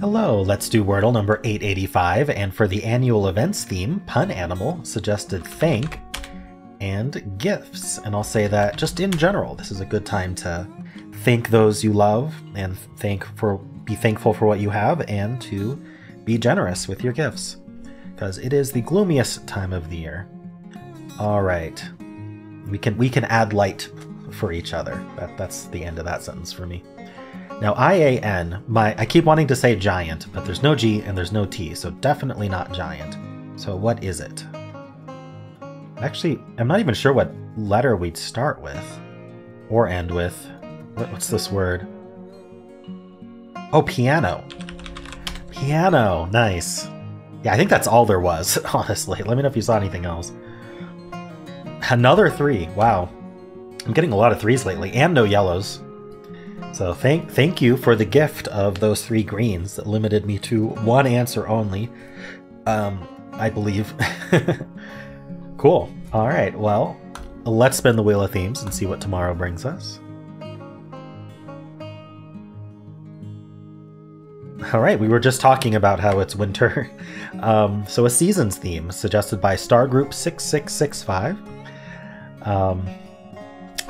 Hello, let's do Wordle number 885, and for the annual events theme, Pun Animal suggested thank and gifts. And I'll say that just in general, this is a good time to thank those you love and thank for be thankful for what you have and to be generous with your gifts because it is the gloomiest time of the year. All right. We can we can add light for each other. That that's the end of that sentence for me. Now, IAN, my I keep wanting to say giant, but there's no G and there's no T, so definitely not giant. So what is it? Actually, I'm not even sure what letter we'd start with or end with. What, what's this word? Oh, piano. Piano, nice. Yeah, I think that's all there was, honestly. Let me know if you saw anything else. Another three. Wow. I'm getting a lot of threes lately, and no yellows. So thank thank you for the gift of those three greens that limited me to one answer only. Um, I believe. cool. All right. Well, let's spin the wheel of themes and see what tomorrow brings us. All right, we were just talking about how it's winter. Um, so a seasons theme suggested by Star Group 6665. Um,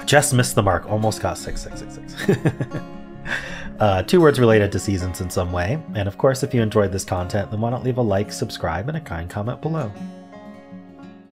just missed the mark. Almost got 6666. uh, two words related to seasons in some way. And of course, if you enjoyed this content, then why not leave a like, subscribe, and a kind comment below.